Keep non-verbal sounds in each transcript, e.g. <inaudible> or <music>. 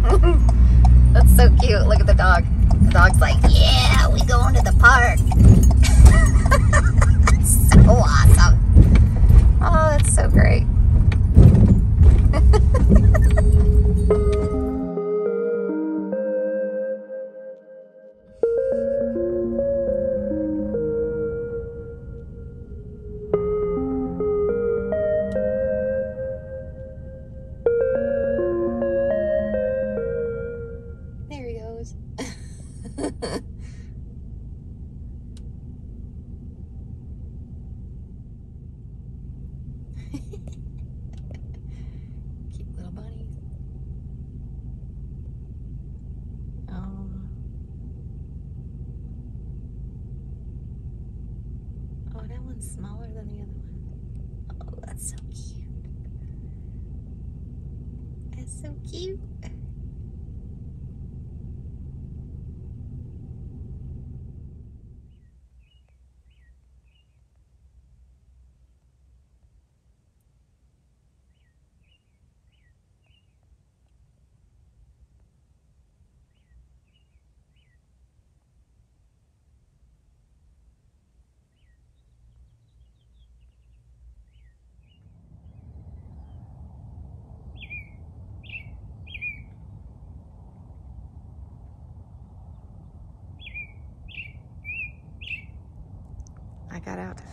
<laughs> That's so cute. Look at the dog. The dog's like, yeah, we going to the park. <laughs> so awesome. Oh, that's so great. So cute.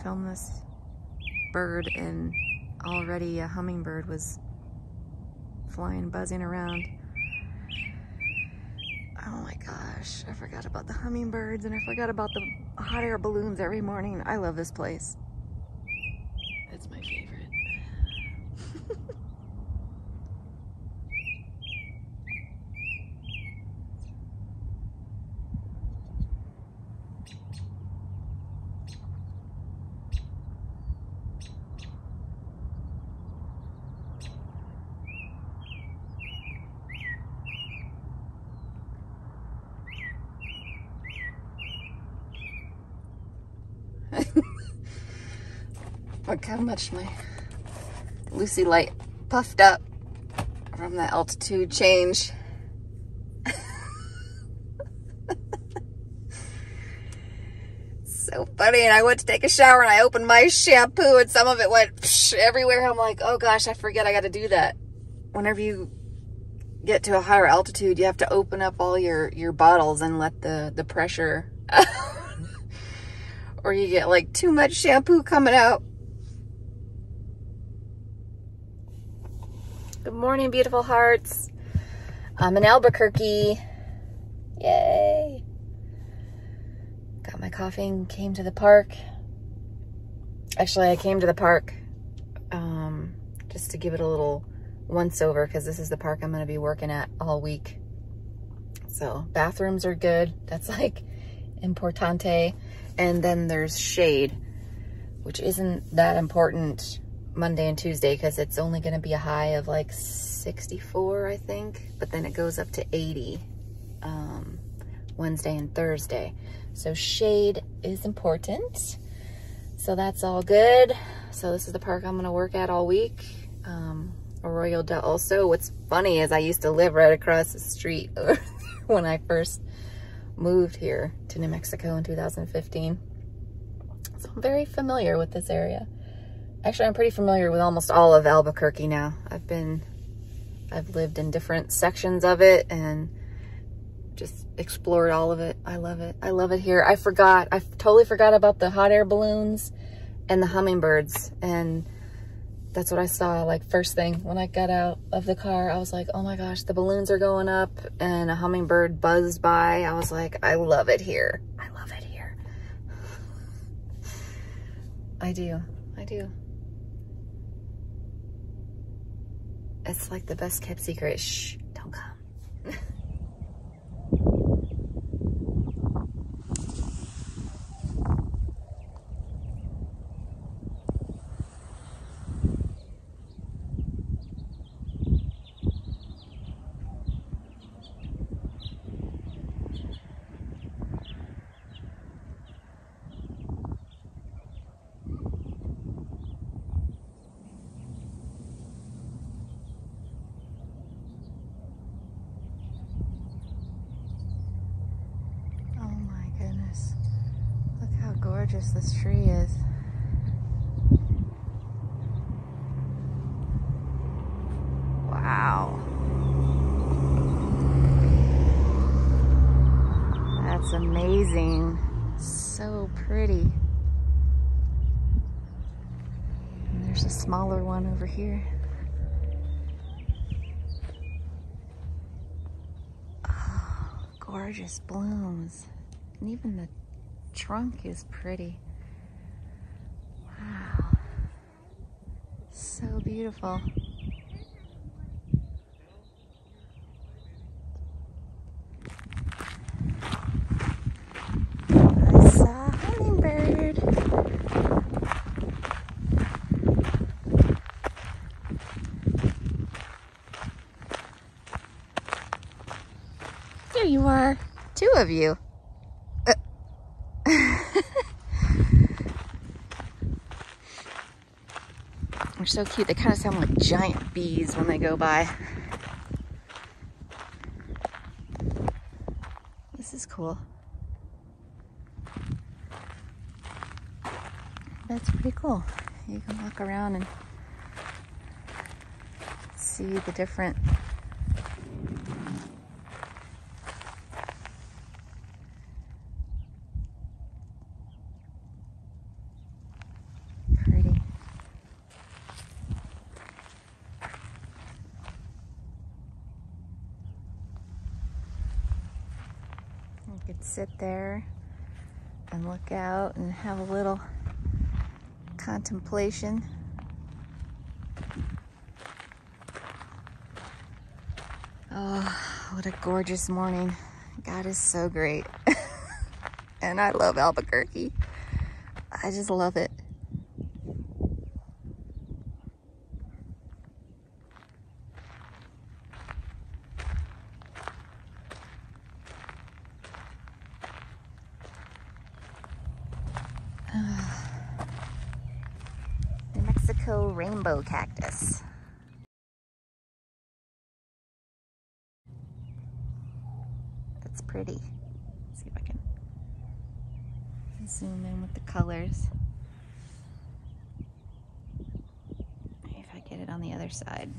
Film this bird and already a hummingbird was flying, buzzing around. Oh my gosh, I forgot about the hummingbirds and I forgot about the hot air balloons every morning. I love this place. It's my favorite. Look how much my Luci light puffed up from the altitude change. so funny. And I went to take a shower and I opened my shampoo and some of it went psh, everywhere. I'm like, oh gosh, I forget I got to do that. Whenever you get to a higher altitude, you have to open up all your, your bottles and let the, the pressure <laughs> or you get like too much shampoo coming out. Good morning, beautiful hearts. I'm in Albuquerque. Yay. Got my coffee and came to the park. Actually, I came to the park um, just to give it a little once over because this is the park I'm going to be working at all week. So bathrooms are good. That's like importante. And then there's shade, which isn't that important Monday and Tuesday because it's only going to be a high of like 64, I think. But then it goes up to 80 um, Wednesday and Thursday. So shade is important. So that's all good. So this is the park I'm going to work at all week. Um, Arroyo del Oso, what's funny is I used to live right across the street <laughs> when I first moved here to New Mexico in 2015. So I'm very familiar with this area. Actually, I'm pretty familiar with almost all of Albuquerque now. I've been, I've lived in different sections of it and just explored all of it. I love it. I love it here. I forgot, I totally forgot about the hot air balloons and the hummingbirds. And that's what I saw like first thing when I got out of the car. I was like, oh my gosh, the balloons are going up and a hummingbird buzzed by. I was like, I love it here. I love it here. <laughs> I do. I do. It's like the best kept secret. Shh, gorgeous this tree is. Wow. That's amazing. So pretty. And there's a smaller one over here. Oh, gorgeous blooms. And even the trunk is pretty. Wow. So beautiful. I saw hummingbird. There you are. Two of you. Uh. They're so cute. They kind of sound like giant bees when they go by. This is cool. That's pretty cool. You can walk around and see the different pretty. You could sit there and look out and have a little contemplation. Oh, what a gorgeous morning. God is so great. <laughs> and I love Albuquerque. I just love it. New Mexico rainbow cactus. That's pretty. Let's see if I can zoom in with the colors. Maybe if I get it on the other side.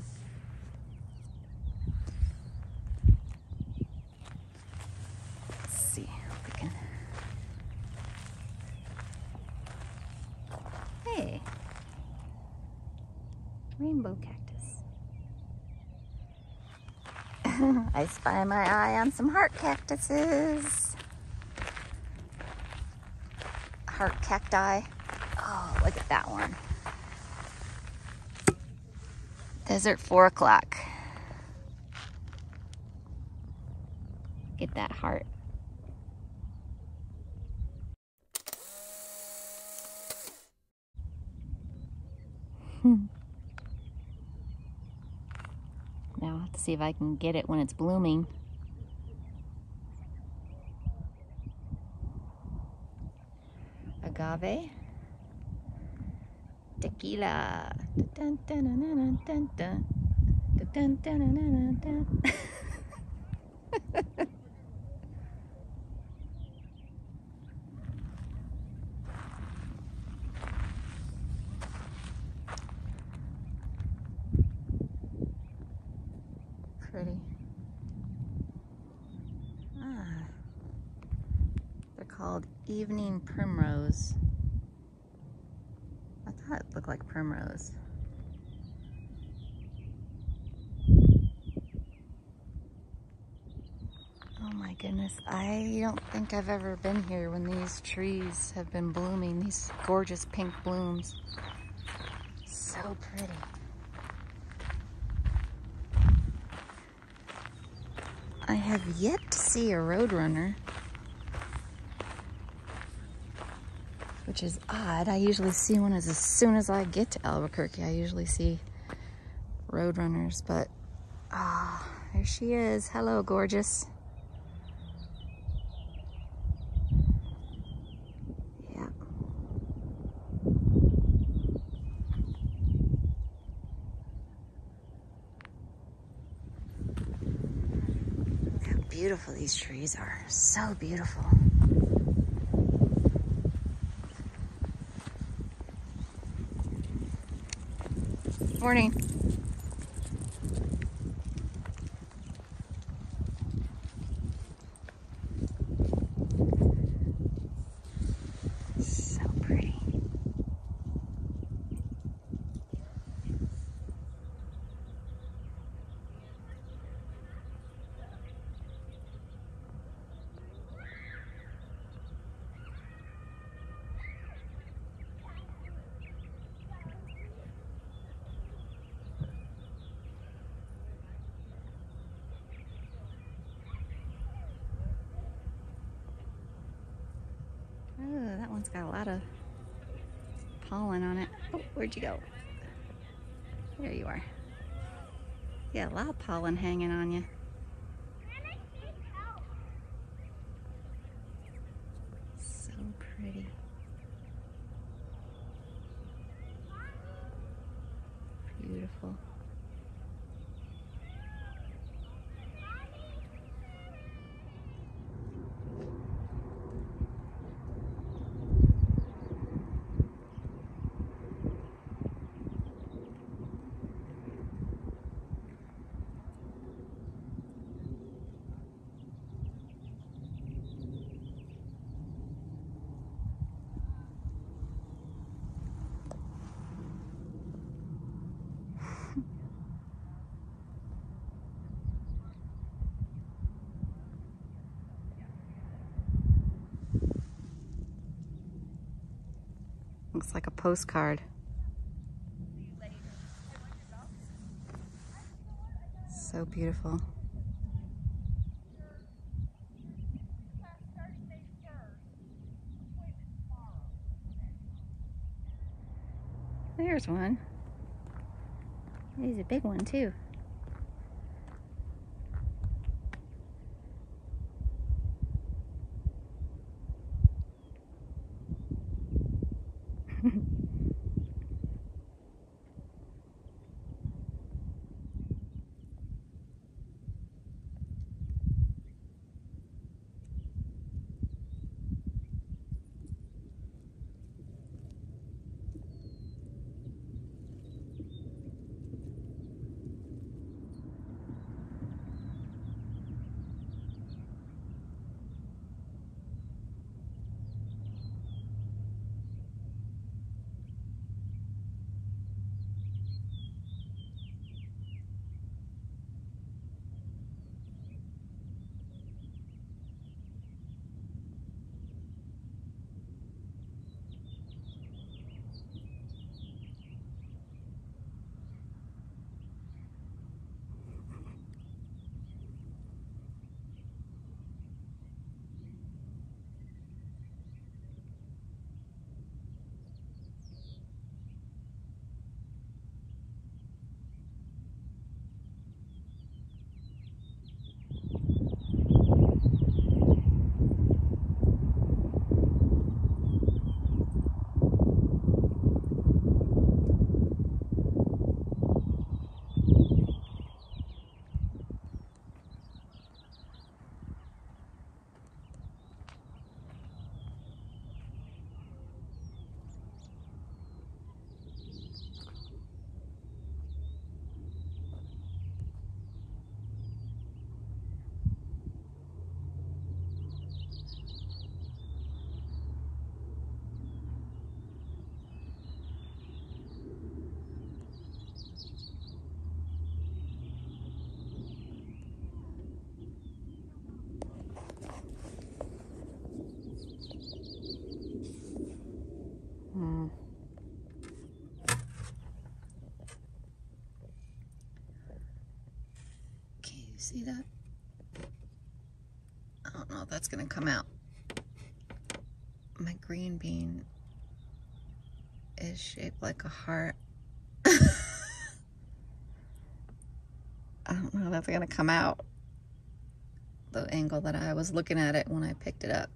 Let's see if we can. Hey, rainbow cactus. I spy my eye on some heart cactuses. Heart cacti. Oh, look at that one. Desert four o'clock. Get that heart. Now I'll have to see if I can get it when it's blooming. Agave. Tequila. Dun, dun, dun, dun, dun, dun. Dun, dun, dun, dun, dun, dun. Pretty. Ah. They're called evening primrose. I thought it looked like primrose. Oh my goodness, I don't think I've ever been here when these trees have been blooming, these gorgeous pink blooms. So pretty. I have yet to see a roadrunner. Which is odd. I usually see one as, as soon as I get to Albuquerque. I usually see roadrunners, but ah, there she is. Hello, gorgeous. Yeah. How beautiful these trees are. So beautiful. Morning. So pretty. Oh, that one's got a lot of pollen on it. Oh, where'd you go? There you are. Yeah, a lot of pollen hanging on you. So pretty. Beautiful. Looks like a postcard. So beautiful. There's one. He's a big one too. See that? I don't know if that's gonna come out. My green bean is shaped like a heart. <laughs> I don't know if that's gonna come out the angle that I was looking at it when I picked it up.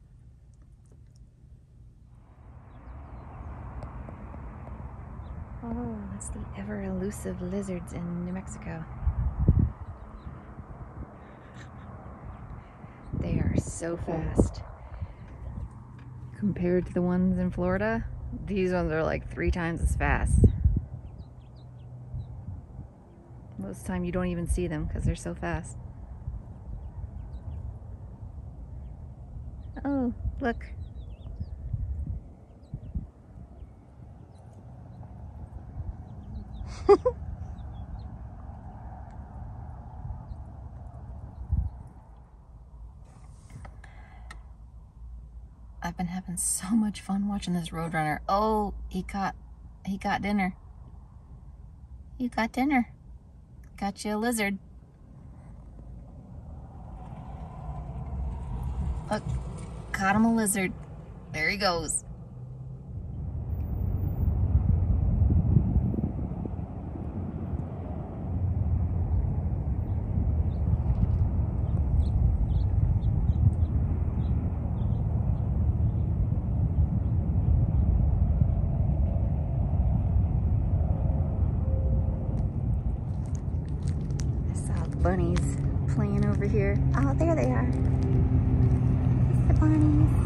Oh, that's the ever elusive lizards in New Mexico. They are so fast. Compared to the ones in Florida, these ones are like three times as fast. Most of the time you don't even see them because they're so fast. Oh, look. <laughs> I've been having so much fun watching this Roadrunner. Oh, he got he got dinner. You got dinner. Got you a lizard. Look, caught him a lizard. There he goes. Here. Oh, there they are. It's the bunnies.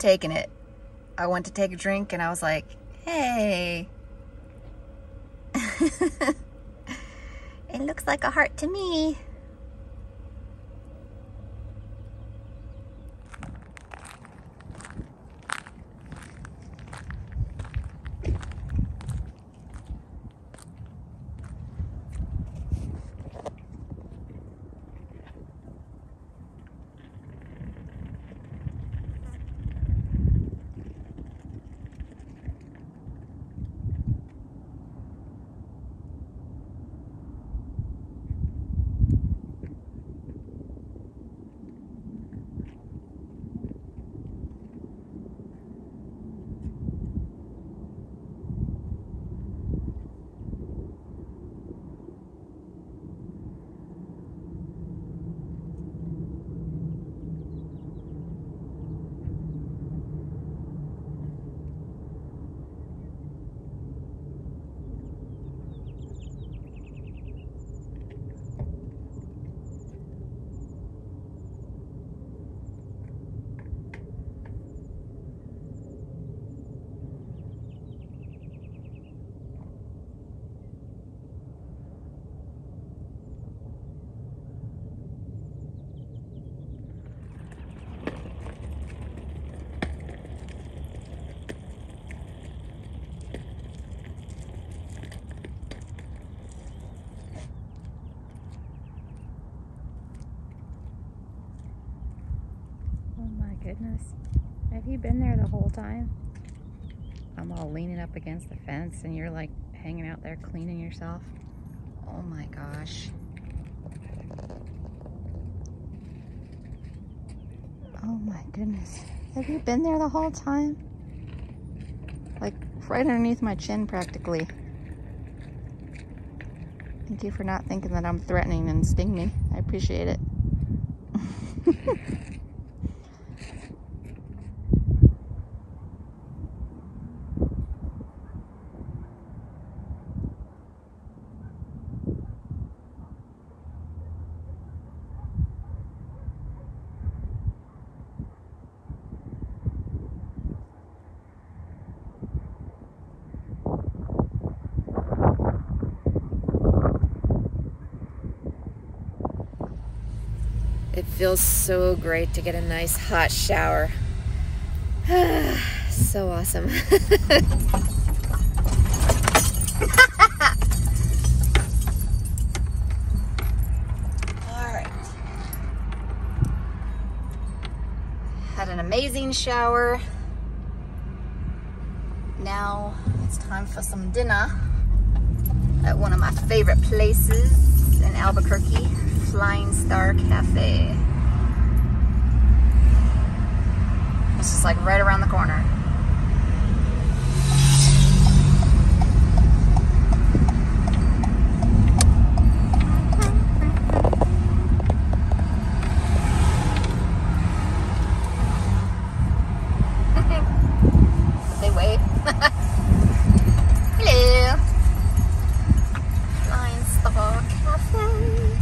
Taking it. I went to take a drink and I was like, hey. <laughs> it looks like a heart to me. Oh my goodness. Have you been there the whole time? I'm all leaning up against the fence and you're like hanging out there cleaning yourself. Oh my gosh. Oh my goodness. Have you been there the whole time? Like right underneath my chin practically. Thank you for not thinking that I'm threatening and sting me. I appreciate it. <laughs> feels so great to get a nice hot shower. <sighs> so awesome. <laughs> Had an amazing shower. Now it's time for some dinner at one of my favorite places in Albuquerque. Flying Star Cafe. It's just like right around the corner. they wave. Hello. Flying Star Cafe.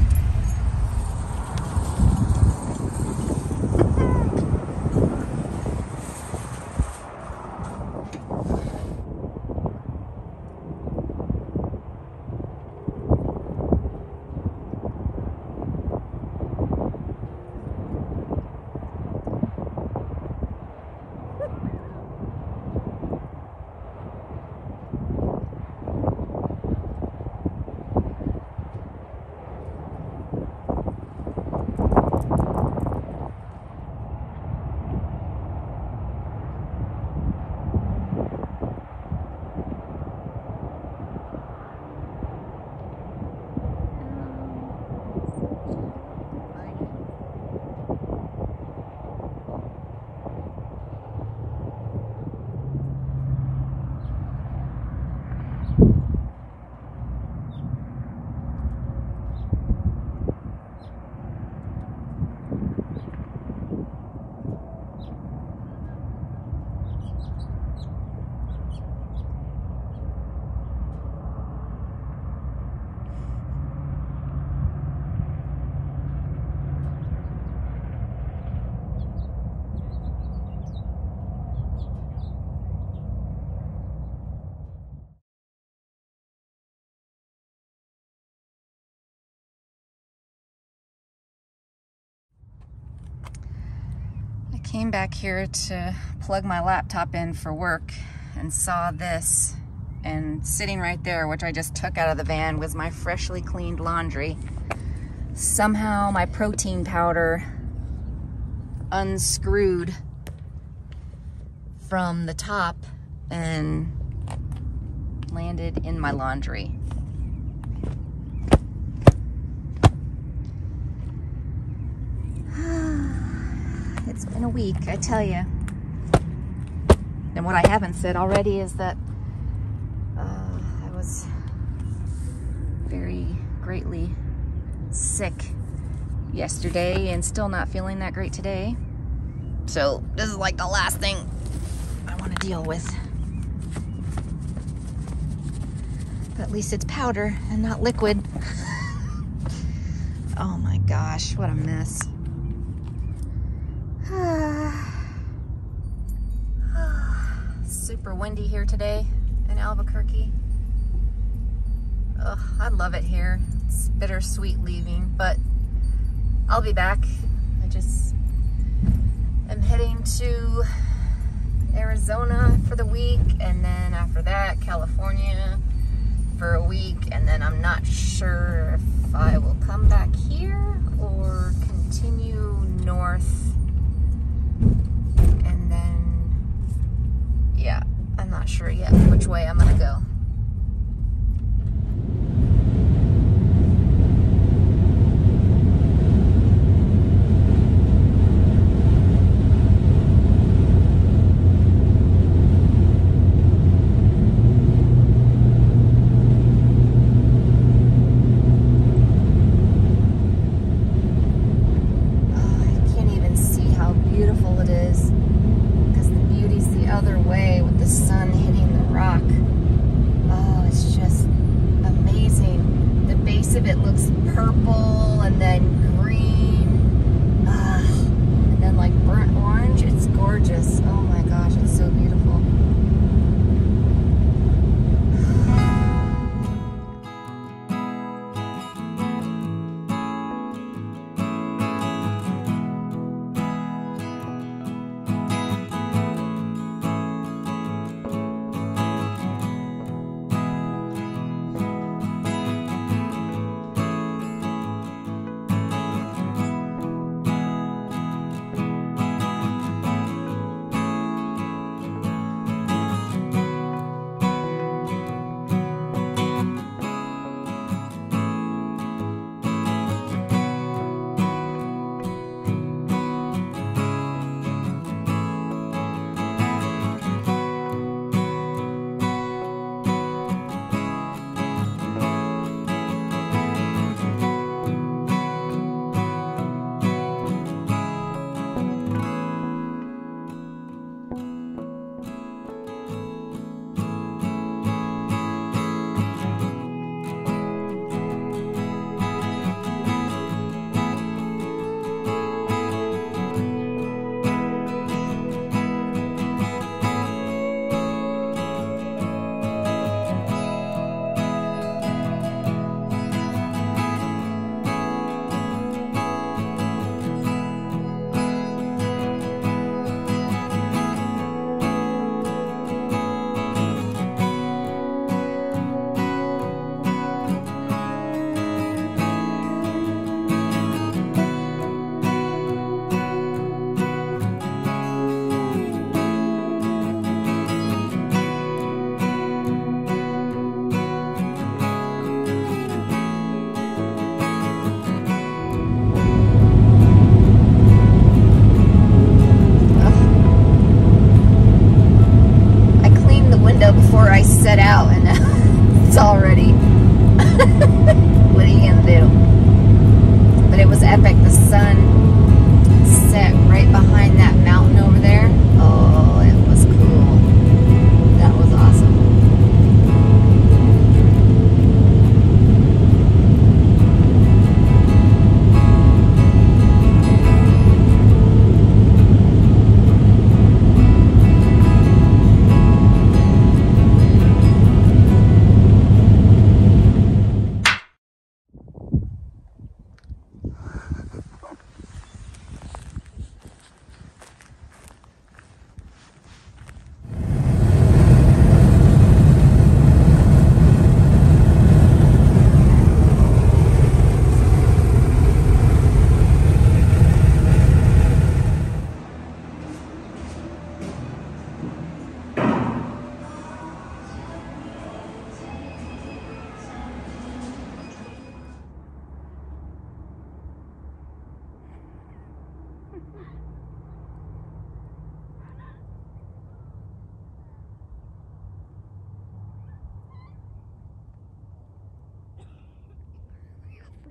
I came back here to plug my laptop in for work and saw this and sitting right there, which I just took out of the van, was my freshly cleaned laundry. Somehow my protein powder unscrewed from the top and landed in my laundry. It's been a week, I tell you. And what I haven't said already is that uh, I was very greatly sick yesterday and still not feeling that great today. So this is like the last thing I want to deal with. But at least it's powder and not liquid. <laughs> oh my gosh, what a mess. Super windy here today in Albuquerque. Ugh, I love it here. It's bittersweet leaving, but I'll be back. I just am heading to Arizona for the week, and then after that, California for a week, and then I'm not sure if I will come back here or continue north and then yeah i'm not sure yet which way i'm gonna go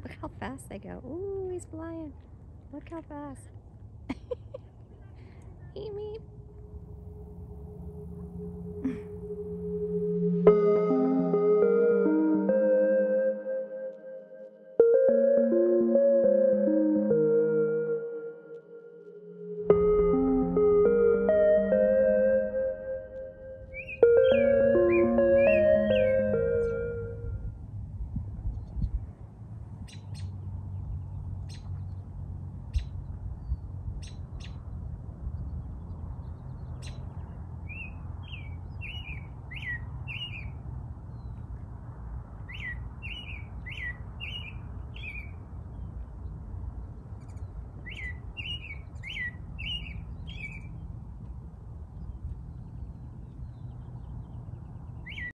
Look how fast they go. Ooh, he's flying. Look how fast. <laughs> Meep, meep.